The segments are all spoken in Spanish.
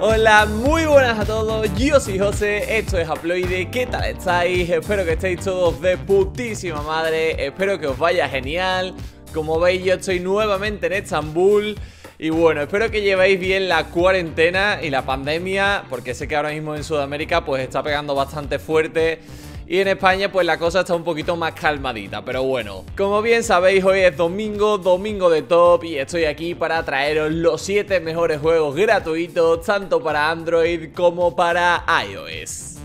Hola, muy buenas a todos, yo soy José, esto es Haploide, ¿qué tal estáis? Espero que estéis todos de putísima madre, espero que os vaya genial. Como veis yo estoy nuevamente en Estambul. Y bueno, espero que llevéis bien la cuarentena y la pandemia, porque sé que ahora mismo en Sudamérica pues está pegando bastante fuerte y en España pues la cosa está un poquito más calmadita, pero bueno. Como bien sabéis hoy es domingo, domingo de top y estoy aquí para traeros los 7 mejores juegos gratuitos Tanto para Android como para iOS.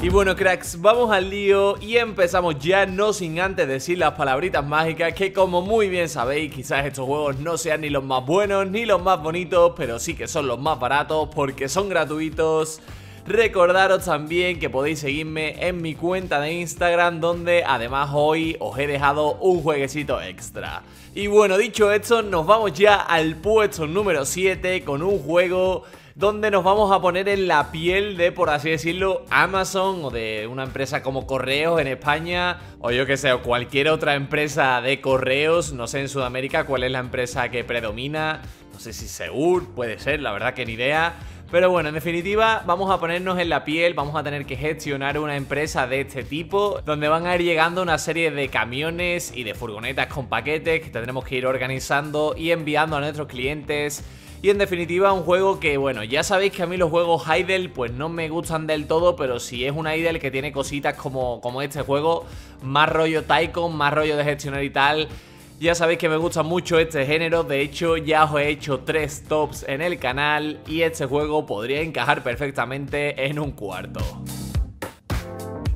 Y bueno cracks, vamos al lío y empezamos ya no sin antes decir las palabritas mágicas que como muy bien sabéis quizás estos juegos no sean ni los más buenos ni los más bonitos pero sí que son los más baratos porque son gratuitos Recordaros también que podéis seguirme en mi cuenta de Instagram donde además hoy os he dejado un jueguecito extra. Y bueno, dicho esto, nos vamos ya al puesto número 7 con un juego donde nos vamos a poner en la piel de, por así decirlo, Amazon o de una empresa como Correos en España o yo que sé, o cualquier otra empresa de correos, no sé en Sudamérica cuál es la empresa que predomina, no sé si Segur, puede ser, la verdad que ni idea. Pero bueno, en definitiva, vamos a ponernos en la piel, vamos a tener que gestionar una empresa de este tipo, donde van a ir llegando una serie de camiones y de furgonetas con paquetes que tendremos que ir organizando y enviando a nuestros clientes. Y en definitiva un juego que, bueno, ya sabéis que a mí los juegos idle pues no me gustan del todo, pero si es una idle que tiene cositas como, como este juego, más rollo Tycoon, más rollo de gestionar y tal, ya sabéis que me gusta mucho este género, de hecho ya os he hecho tres tops en el canal y este juego podría encajar perfectamente en un cuarto.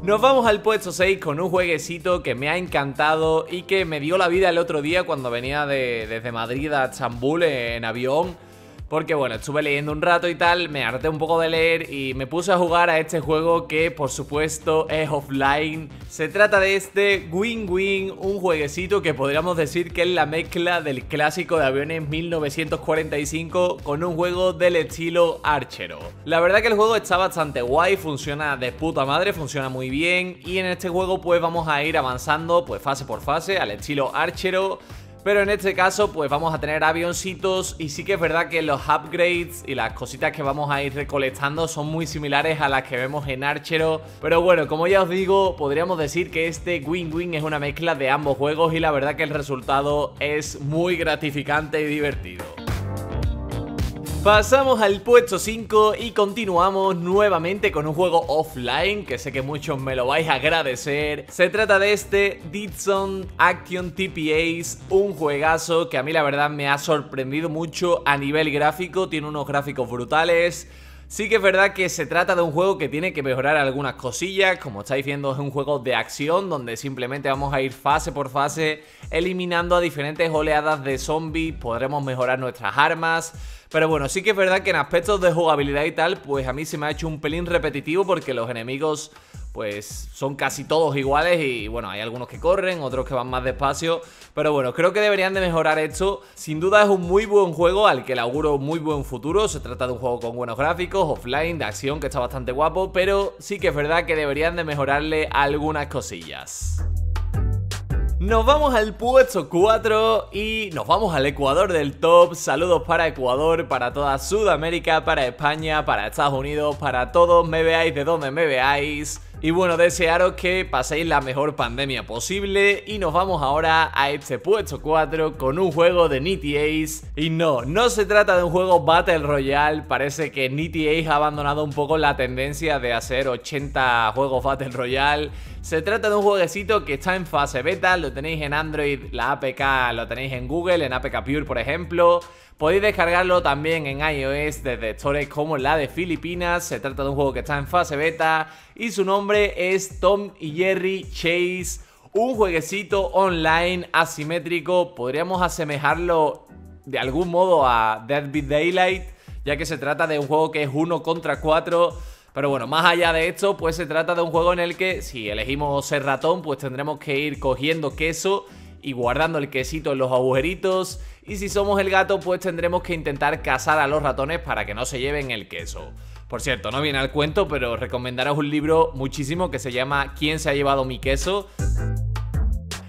Nos vamos al puesto 6 con un jueguecito que me ha encantado y que me dio la vida el otro día cuando venía desde Madrid a Estambul en avión porque bueno, estuve leyendo un rato y tal, me harté un poco de leer y me puse a jugar a este juego que por supuesto es offline. Se trata de este Wing, un jueguecito que podríamos decir que es la mezcla del clásico de aviones 1945 con un juego del estilo Archero. La verdad que el juego está bastante guay, funciona de puta madre, funciona muy bien y en este juego pues vamos a ir avanzando pues fase por fase al estilo Archero pero en este caso, pues vamos a tener avioncitos y sí que es verdad que los upgrades y las cositas que vamos a ir recolectando son muy similares a las que vemos en Archero. Pero bueno, como ya os digo, podríamos decir que este Wing es una mezcla de ambos juegos y la verdad que el resultado es muy gratificante y divertido. Pasamos al puesto 5 y continuamos nuevamente con un juego offline que sé que muchos me lo vais a agradecer. Se trata de este Didson Action TPAs, un juegazo que a mí la verdad me ha sorprendido mucho a nivel gráfico, tiene unos gráficos brutales. Sí que es verdad que se trata de un juego que tiene que mejorar algunas cosillas, como estáis viendo es un juego de acción donde simplemente vamos a ir fase por fase eliminando a diferentes oleadas de zombies, podremos mejorar nuestras armas, pero bueno, sí que es verdad que en aspectos de jugabilidad y tal, pues a mí se me ha hecho un pelín repetitivo porque los enemigos pues son casi todos iguales y bueno, hay algunos que corren, otros que van más despacio, pero bueno, creo que deberían de mejorar esto. Sin duda es un muy buen juego al que le auguro muy buen futuro, se trata de un juego con buenos gráficos, offline, de acción, que está bastante guapo, pero sí que es verdad que deberían de mejorarle algunas cosillas. Nos vamos al puesto 4 y nos vamos al Ecuador del top. Saludos para Ecuador, para toda Sudamérica, para España, para Estados Unidos, para todos. Me veáis de donde me veáis. Y bueno, desearos que paséis la mejor pandemia posible y nos vamos ahora a este puesto 4 con un juego de Nitty Ace. Y no, no se trata de un juego Battle Royale, parece que Nitty Ace ha abandonado un poco la tendencia de hacer 80 juegos Battle Royale. Se trata de un jueguecito que está en fase beta, lo tenéis en Android, la APK lo tenéis en Google, en APK Pure por ejemplo. Podéis descargarlo también en iOS desde stores como la de Filipinas. Se trata de un juego que está en fase beta y su nombre es Tom y Jerry Chase. Un jueguecito online asimétrico. Podríamos asemejarlo de algún modo a Dead Beat Daylight, ya que se trata de un juego que es uno contra cuatro. Pero bueno, más allá de esto, pues se trata de un juego en el que si elegimos ser ratón, pues tendremos que ir cogiendo queso y guardando el quesito en los agujeritos. Y si somos el gato, pues tendremos que intentar cazar a los ratones para que no se lleven el queso. Por cierto, no viene al cuento, pero recomendaros un libro muchísimo que se llama ¿Quién se ha llevado mi queso?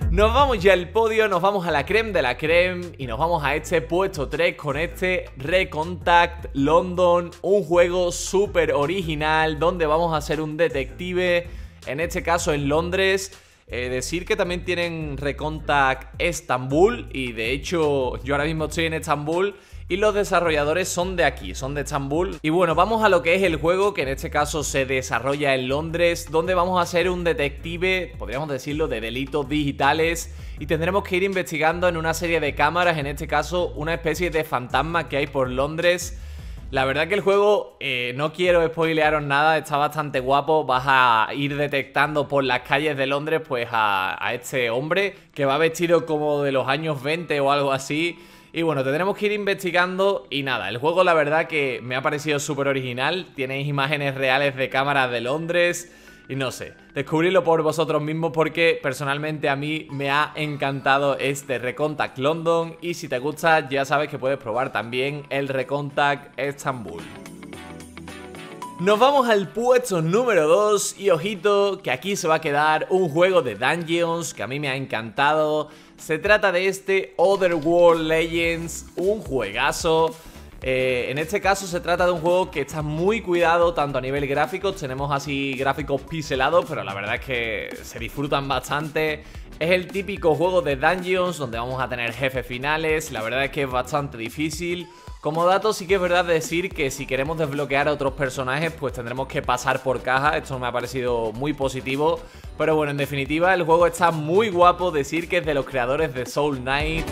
Nos vamos ya al podio, nos vamos a la creme de la creme y nos vamos a este puesto 3 con este Recontact London, un juego súper original donde vamos a ser un detective, en este caso en Londres. Eh, decir que también tienen Recontact Estambul y de hecho yo ahora mismo estoy en Estambul y los desarrolladores son de aquí, son de Estambul. Y bueno, vamos a lo que es el juego, que en este caso se desarrolla en Londres, donde vamos a ser un detective, podríamos decirlo, de delitos digitales y tendremos que ir investigando en una serie de cámaras, en este caso una especie de fantasma que hay por Londres. La verdad que el juego, eh, no quiero spoilearos nada, está bastante guapo. Vas a ir detectando por las calles de Londres pues a, a este hombre que va vestido como de los años 20 o algo así. Y bueno, tendremos que ir investigando y nada, el juego la verdad que me ha parecido súper original, tenéis imágenes reales de cámaras de Londres y no sé, descubrirlo por vosotros mismos porque personalmente a mí me ha encantado este Recontact London y si te gusta ya sabes que puedes probar también el Recontact Estambul. Nos vamos al puesto número 2 y ojito que aquí se va a quedar un juego de Dungeons que a mí me ha encantado se trata de este Otherworld Legends, un juegazo. Eh, en este caso se trata de un juego que está muy cuidado tanto a nivel gráfico, tenemos así gráficos pixelados, pero la verdad es que se disfrutan bastante. Es el típico juego de Dungeons donde vamos a tener jefes finales, la verdad es que es bastante difícil. Como dato sí que es verdad decir que si queremos desbloquear a otros personajes pues tendremos que pasar por caja, esto me ha parecido muy positivo, pero bueno, en definitiva el juego está muy guapo, decir que es de los creadores de Soul Knight.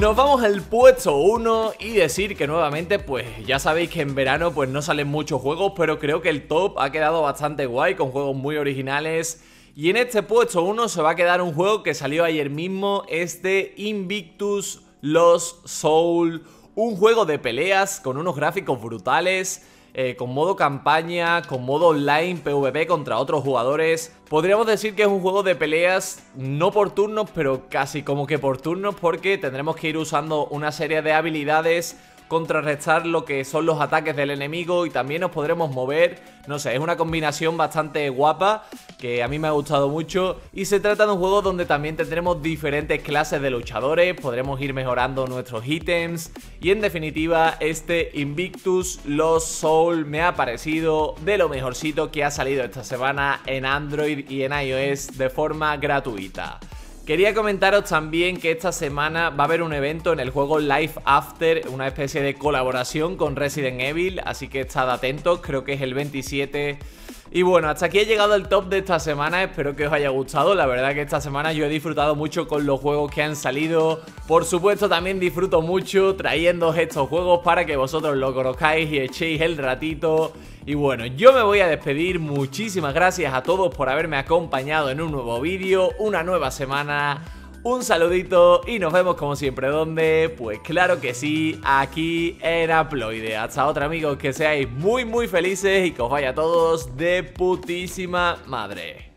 Nos vamos al puesto 1 y decir que nuevamente, pues ya sabéis que en verano pues no salen muchos juegos, pero creo que el top ha quedado bastante guay con juegos muy originales. Y en este puesto 1 se va a quedar un juego que salió ayer mismo, este Invictus los Soul, un juego de peleas con unos gráficos brutales, eh, con modo campaña, con modo online, PvP contra otros jugadores. Podríamos decir que es un juego de peleas no por turnos, pero casi como que por turnos porque tendremos que ir usando una serie de habilidades contrarrestar lo que son los ataques del enemigo y también nos podremos mover. No sé, es una combinación bastante guapa que a mí me ha gustado mucho y se trata de un juego donde también tendremos diferentes clases de luchadores, podremos ir mejorando nuestros ítems y en definitiva este Invictus Lost Soul me ha parecido de lo mejorcito que ha salido esta semana en Android y en iOS de forma gratuita. Quería comentaros también que esta semana va a haber un evento en el juego Life After, una especie de colaboración con Resident Evil, así que estad atentos, creo que es el 27 y bueno, hasta aquí he llegado el top de esta semana, espero que os haya gustado, la verdad que esta semana yo he disfrutado mucho con los juegos que han salido, por supuesto también disfruto mucho trayendo estos juegos para que vosotros lo conozcáis y echéis el ratito. Y bueno, yo me voy a despedir, muchísimas gracias a todos por haberme acompañado en un nuevo vídeo, una nueva semana un saludito y nos vemos como siempre donde, pues claro que sí, aquí en Aploide. Hasta otra amigos, que seáis muy muy felices y que os vaya a todos de putísima madre.